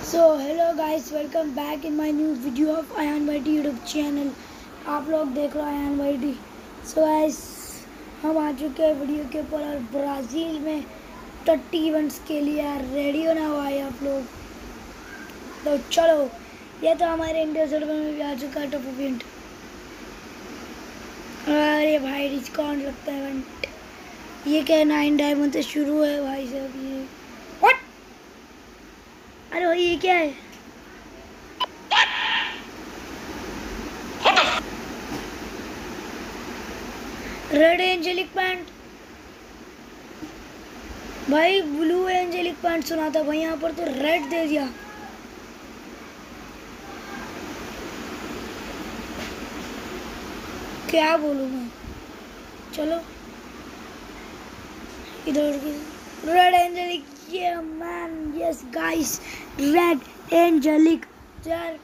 So hello guys welcome back in my new video of Aayan YT YouTube channel आप लोग देख रहे हो आयान वाईटी सो गाइस हम आ चुके हैं वीडियो के ऊपर और ब्राज़ील में थर्टी इवेंट्स के लिए रेडी होना हुआ है आप लोग। तो चलो, ये तो हमारे इंडिया सर्वर में भी आ चुका है टॉप इवेंट अरे भाई डिस्काउंट लगता है इवेंट ये क्या नाइन डायमंड से शुरू है भाई साहब, ये? अरे भाई, ये क्या है? रेड एंजेलिक पैंट भाई ब्लू एंजेलिक पैंट सुना था भाई, यहाँ पर तो रेड दे दिया। क्या बोलूँ मैं? चलो। इधर red angelic man yes guys red angelic यार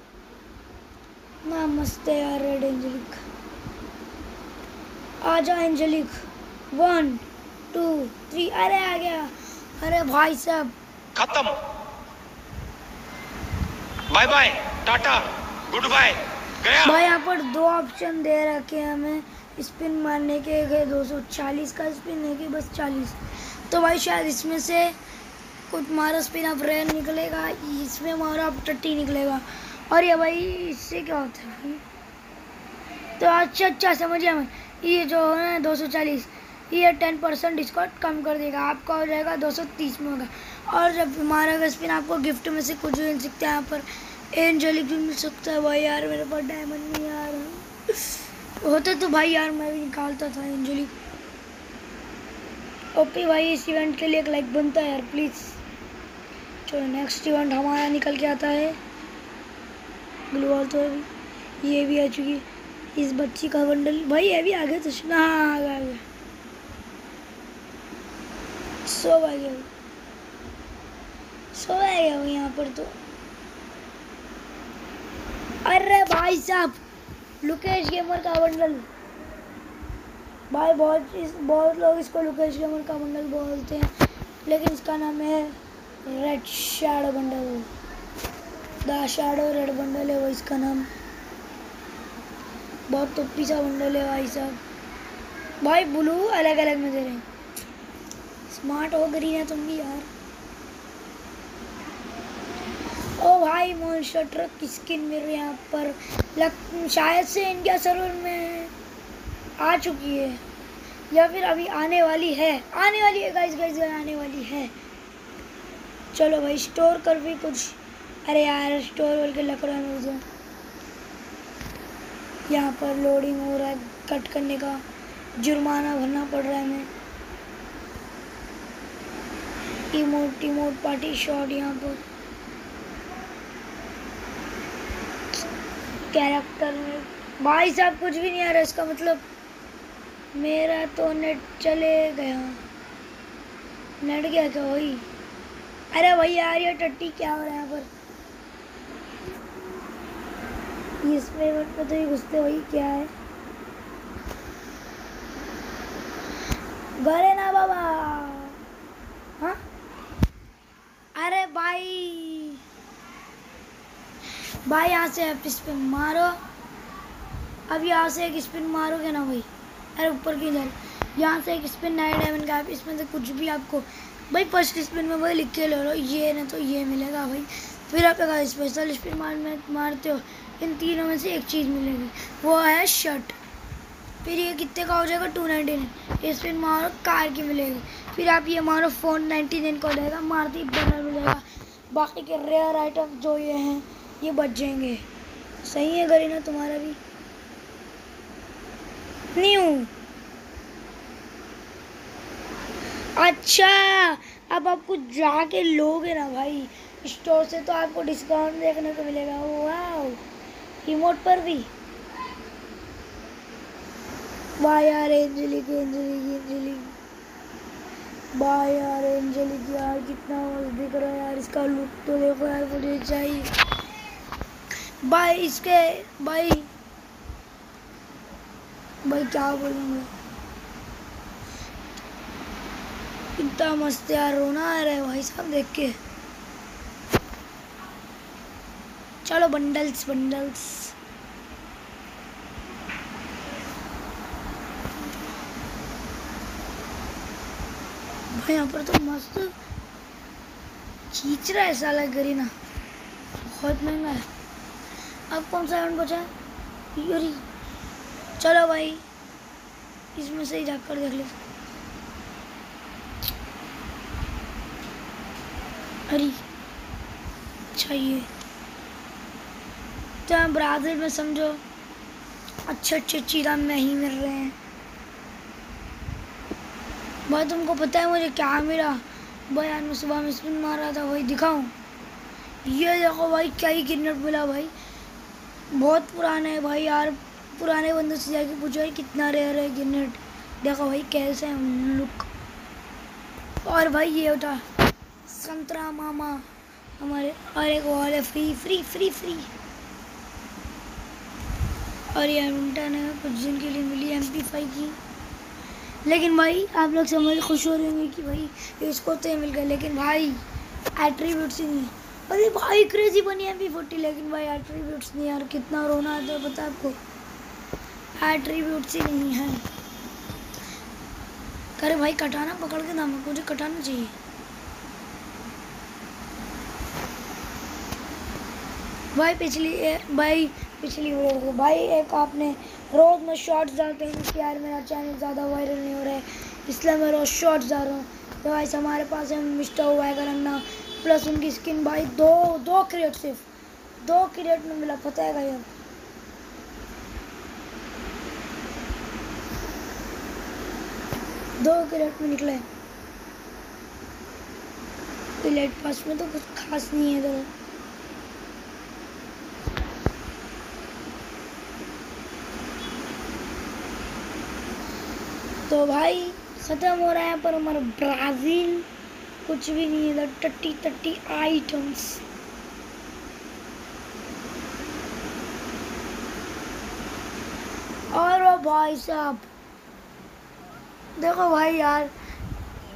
ना मस्त है यार रेड एंजेलिक आजा एंजेलिक वन टू थ्री अरे आ गया. अरे भाई साहब. खत्म. Bye bye tata good bye गया. भाई यहाँ पर दो ऑप्शन दे रखे हैं हमें. स्पिन मारने के गए दो सौ चालीस का स्पिन है कि बस चालीस. तो भाई शायद इसमें से कुछ मारा स्पिन अब रेयर निकलेगा, इसमें मारा अब टट्टी निकलेगा। और ये भाई, इससे क्या होता है? भाई तो अच्छा अच्छा समझिए मैं ये जो है दो सौ चालीस, ये टेन परसेंट डिस्काउंट कम कर देगा। आपका हो जाएगा दो सौ तीस में होगा। और जब मारा स्पिन आपको गिफ्ट में से कुछ भी मिल सकता है। यहाँ पर एंजलिक भी मिल सकता है। भाई यार, मेरे पास डायमंड नहीं यार। होते तो भाई यार, मैं भी निकालता था एंजलिक ओपी भाई, इस इवेंट के लिए एक लाइक बनता है यार प्लीज़ चलो नेक्स्ट इवेंट हमारा निकल के आता है। ग्लू वॉल तो अभी ये भी आ चुकी। इस बच्ची का बंडल भाई, ये भी आ गया तो हाँ आ गया आ गया। सो आ गया। सो आ गया यहाँ पर तो। अरे भाई साहब लुकेश गेमर का बंडल भाई, बहुत इस बहुत लोग इसको लुकेश गेमर का बंडल बोलते हैं। लेकिन इसका नाम है red shadow bundle the shadow red bundle है वो इसका नाम। बहुत टुप्पी सा बंडल है भाई साहब। भाई ब्लू अलग अलग में दे रहे हैं। स्मार्ट हो गई है तुम भी यार। ओ भाई मॉन्स्टर ट्रक की स्किन मेरे यहाँ पर लग, शायद से इंडिया सर्वर में आ चुकी है। या फिर अभी आने वाली है। आने वाली है गाइस गाइस आने वाली है। चलो भाई स्टोर कर भी कुछ। अरे यार स्टोर बोल के लकड़ा मुझे यहाँ पर लोडिंग हो रहा है कट करने का। जुर्माना भरना पड़ रहा है हमें। इमोट इमोट पार्टी शॉट यहाँ पर। कैरेक्टर में। भाई साहब, कुछ भी नहीं आ रहा इसका मतलब। मेरा तो नेट चले गया। नेट गया क्या वही अरे भाई यार ये टट्टी, क्या हो रहा है यहाँ पर? इसमें मत पे तो ये घुसते वही क्या है? गरे ना बाबा। हाँ? अरे भाई। भाई, यहाँ से आप स्पिन मारो। अब यहाँ से एक स्पिन मारोगे ना भाई? अरे ऊपर की इधर यहाँ से एक स्पिन नाइन डायमंड का आप, इसमें से कुछ भी आपको भाई फ़र्स्ट स्पिन में वही लिख के ले लो, ये ना तो ये मिलेगा भाई। फिर आप अगर स्पेशल स्पिन मार में मारते हो, इन तीनों में से एक चीज़ मिलेगी, वो है शर्ट फिर ये कितने का हो जाएगा? टू नाइनटी नाइन स्पिन मारो, कार की मिलेगी। फिर आप ये मारो फ़ोन नाइन्टी नाइन का हो जाएगा, मारती बनर मिलेगा। बाकी के रेयर आइटम जो ये हैं, ये बच जाएँगे। सही है गरीना, तुम्हारा भी। न्यू। अच्छा अब आपको जाके लोगे ना भाई। स्टोर से तो आपको डिस्काउंट देखने को मिलेगा। वाह इमोट पर भी। वाह यार एंजलिक एंजलिक एंजलिक वाह यार एंजलिक यार कितना मस्त दिख रहा है यार। इसका लुक तो देखो यार, मुझे चाहिए। भाई इसके भाई भाई क्या बोलूँगा इतना मस्त यार रोना आ रहा है भाई साहब देख के। चलो बंडल्स बंडल्स भाई यहाँ पर तो मस्त खींच रहा है साला गरीना बहुत महँगा है। अब कौन सा राउंड बचा है? चलो भाई, इसमें से ही जाकर देख लेते अरे चाहिए। तो ब्राज़ील में समझो अच्छे अच्छे चीरा में ही मिल रहे हैं। भाई, तुमको पता है मुझे क्या मिला? भाई यार मैं सुबह में स्पिन मार रहा था भाई दिखाऊँ? ये देखो भाई, क्या ही गिरनट मिला भाई। बहुत पुराने है भाई यार, पुराने बंदों से जाके पूछो भाई कितना रेयर है गिरनट देखो भाई, कैसे है लुक और भाई, ये होता संतरा मामा, हमारे और एक वॉल है फ्री फ्री फ्री फ्री और ये एडमिंटन है कुछ दिन के लिए मिली एम पी फाइव की। लेकिन भाई, आप लोग समझ, खुश हो रहे होंगे कि भाई इसको तो मिल गया। लेकिन भाई एट्रीब्यूट्स ही नहीं। अरे भाई क्रेजी बनी एम पी फोर्टी लेकिन भाई एट्रीब्यूट्स नहीं यार, कितना रोना आता है, पता आपको? एट्रीब्यूट्स ही नहीं है। अरे भाई, कटाना पकड़ के ना, मुझे कटाना चाहिए। भाई पिछली भाई पिछली वीडियो भाई एक आपने रोज़ मैं शॉर्ट्स डालते हैं कि यार मेरा चैनल ज़्यादा वायरल नहीं हो रहा है, इसलिए मैं रोज़ शॉर्ट्स डाल रहा हूँ। तो भाई हमारे पास है मिस्टर वैगर अन्ना प्लस उनकी स्किन भाई दो दो क्रिएट सिर्फ़, दो क्रिएट में मिला, पता है भाई दो क्रिएट में निकले इलेट पास में तो कुछ खास नहीं है इधर। तो भाई, ख़त्म हो रहा है पर हमारा ब्राज़ील। कुछ भी नहीं है टट्टी टट्टी आइटम्स और भाई साहब, देखो भाई यार,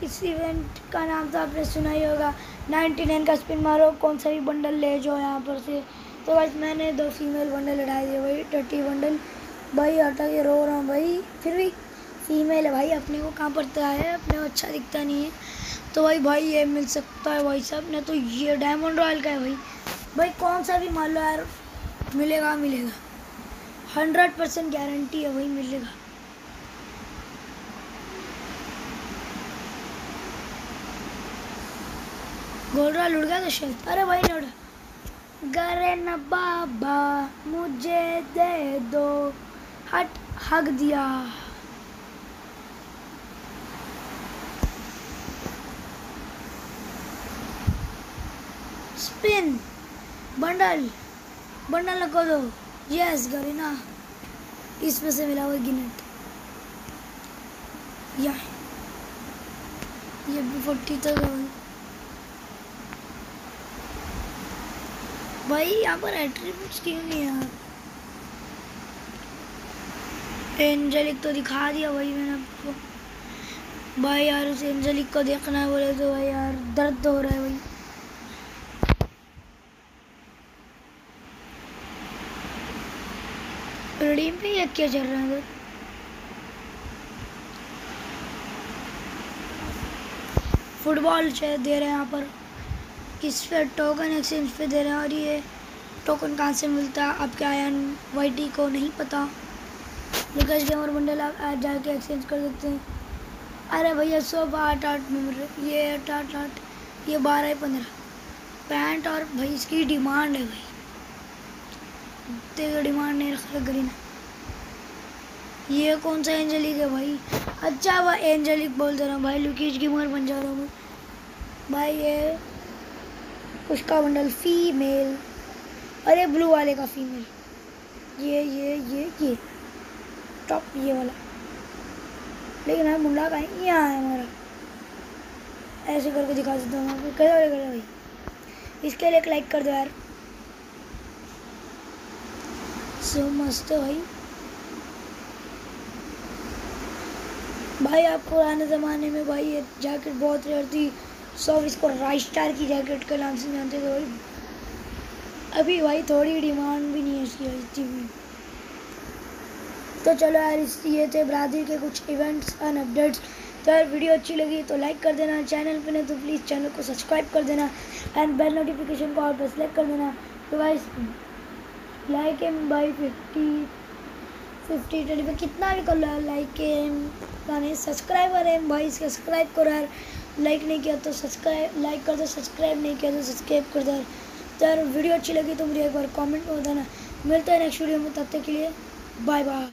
इस इवेंट का नाम तो आपने सुना ही होगा। 99 का स्पिन मारो, कौन सा भी बंडल ले जाओ यहाँ पर से। तो भाई, मैंने दो फीमेल बंडल उठाए दिए भाई, टट्टी बंडल भाई हटा के रो रहा हूँ भाई फिर फीमेल है भाई, अपने को कहाँ पड़ता है, अपने को अच्छा दिखता नहीं है। तो भाई भाई, ये मिल सकता है भाई साहब ने तो ये डायमंड रॉयल का है भाई। भाई, कौन सा भी मान लो यार, मिलेगा मिलेगा। हंड्रेड परसेंट गारंटी है भाई, मिलेगा। गोल्ड रॉयल उड़ गया तो शायद अरे भाई, नहीं उड़ा गरे न बाबा, मुझे दे दो। हट हक दिया। Spin bundle. बंडल लगा दो। Yes Garena. इसमें से मिला हुआ गिनेट या। ये भी फोर्टी तो भाई, यहाँ पर एट्रीब्यूट्स क्यों नहीं यार? एंजेलिक तो दिखा दिया भाई मैंने आपको। भाई यार, उस एंजेलिक को देखना है बोले तो भाई यार, दर्द हो रहा है भाई। रिडीम पे या क्या चल रहा है फुटबॉल दे रहे हैं यहाँ पर। किस पे? टोकन एक्सचेंज पे दे रहे हैं और ये टोकन कहाँ से मिलता है? आपके आयन वाई को नहीं पता। निकल गेमर बंडल आप आज जाके एक्सचेंज कर सकते हैं। अरे भैया, सब आठ आठ रहे ये आठ आठ आठ, ये बारह पंद्रह। पैंट और भाई, इसकी डिमांड है भाई। तेरे डिमांड नहीं रखा ग्रीन ये कौन सा एंजलिक है भाई? अच्छा भाई, एंजलिक बोल दे रहा हूँ भाई लुकीज गेमर बन जा रहा हूँ भाई ये उसका बंडल फीमेल। अरे ब्लू वाले का फीमेल। ये ये ये ये। टॉप, ये वाला। लेकिन हमारा मुंडा का यहाँ है हमारा। ऐसे करके दिखा देता हूँ कैसा रहा भाई? इसके लिए एक लाइक कर दो यार। सो मस्त है भाई। भाई, आप पुराने ज़माने में भाई ये जैकेट बहुत रेयर थी। सब इसको राइट स्टार की जैकेट के नाम से जानते थे भाई। अभी भाई थोड़ी डिमांड भी नहीं है इसकी टी वी तो चलो यार, इस ये थे ब्राज़ील के कुछ इवेंट्स एंड अपडेट्स तो यार वीडियो अच्छी लगी तो लाइक कर देना चैनल पे नहीं तो प्लीज़ चैनल को सब्सक्राइब कर देना। एंड बेल नोटिफिकेशन को और पर सेलेक्ट कर देना। तो भाई like M by fifty fifty twenty पे कितना भी कर लो लाइक एम यानी सब्सक्राइबर एम भाई सब्सक्राइब करो यार। लाइक नहीं किया तो सब्सक्राइब लाइक कर दो सब्सक्राइब नहीं किया तो सब्सक्राइब कर दो यार। तो वीडियो अच्छी लगी तो मुझे एक बार कमेंट में बताना। मिलते हैं नेक्स्ट वीडियो में, तब तक के लिए बाय बाय